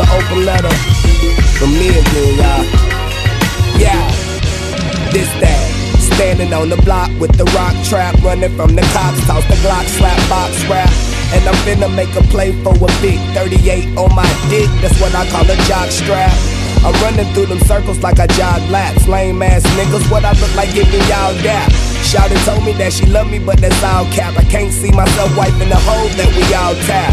an open letter from me again, y'all. Yeah, this that. Standing on the block with the rock trap, running from the cops, toss the Glock, slap box rap. And I'm finna make a play for a big 38 on my dick. That's what I call a jock strap. I'm running through them circles like I jog laps. Lame ass niggas, what I look like giving y'all dap. Shouted told me that she love me, but that's all cap. I can't see myself wiping the hole that we all tap.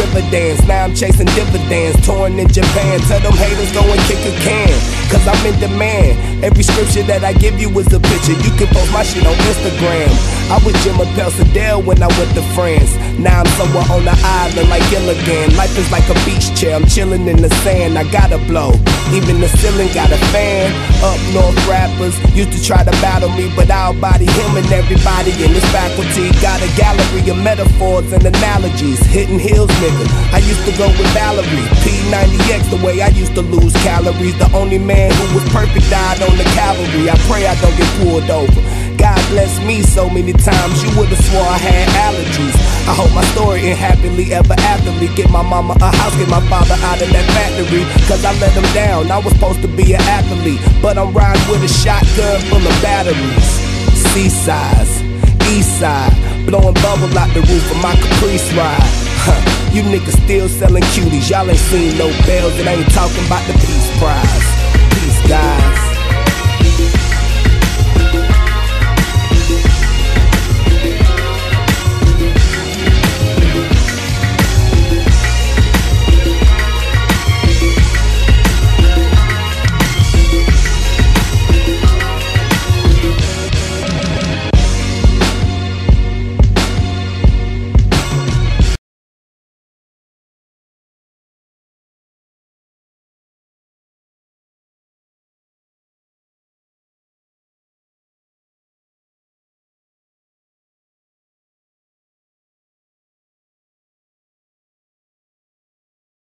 Dance, now I'm chasing dividends. Torn in Japan, tell them haters go and kick a can. Cause I'm in demand. Every scripture that I give you is a picture. You can post my shit on Instagram. I was Jim Pelsadale when I went to France. Now I'm somewhere on the island like Gilligan. Life is like a beach chair, I'm chilling in the sand. I gotta blow. Even the ceiling got a fan. Up north rappers used to try to battle me, but I'll body him and everybody in this faculty. Got a gallery of metaphors and analogies. Hitting hills, nigga. I used to go with Valerie. P90X, the way I used to lose calories. The only man who was perfect died on the cavalry. I pray I don't get pulled over. God bless me so many times, you would've swore I had allergies. I hope my story ain't happily ever afterly. Get my mama a house, get my father out of that factory. Cause I let him down, I was supposed to be an athlete. But I'm riding with a shotgun full of batteries. Seasides, east side, blowing bubble out the roof of my caprice ride. You niggas still selling cuties, y'all ain't seen no bells, and I ain't talking about the peace prize.